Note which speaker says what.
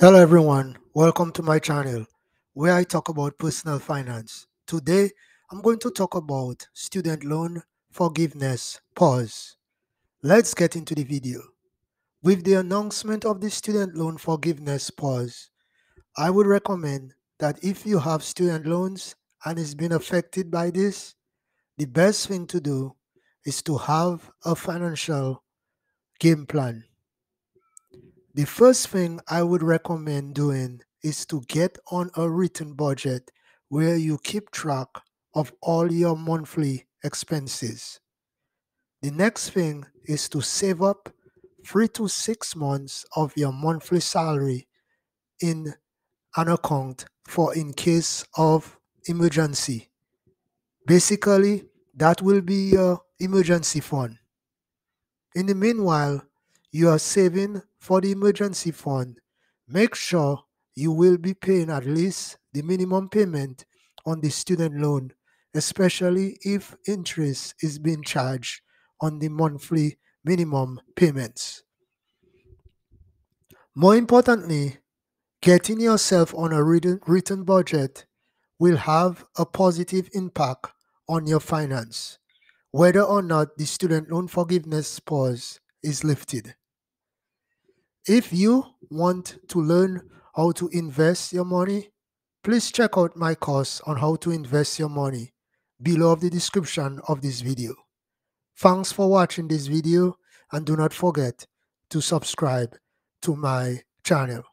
Speaker 1: Hello everyone, welcome to my channel where I talk about personal finance. Today, I'm going to talk about student loan forgiveness pause. Let's get into the video. With the announcement of the student loan forgiveness pause, I would recommend that if you have student loans and it's been affected by this, the best thing to do is to have a financial game plan. The first thing I would recommend doing is to get on a written budget where you keep track of all your monthly expenses. The next thing is to save up three to six months of your monthly salary in an account for in case of emergency. Basically, that will be your emergency fund. In the meanwhile, you are saving for the emergency fund. Make sure you will be paying at least the minimum payment on the student loan, especially if interest is being charged on the monthly minimum payments. More importantly, getting yourself on a written, budget will have a positive impact on your finance, whether or not the student loan forgiveness pause is lifted. If you want to learn how to invest your money, please check out my course on how to invest your money below the description of this video. Thanks for watching this video and do not forget to subscribe to my channel.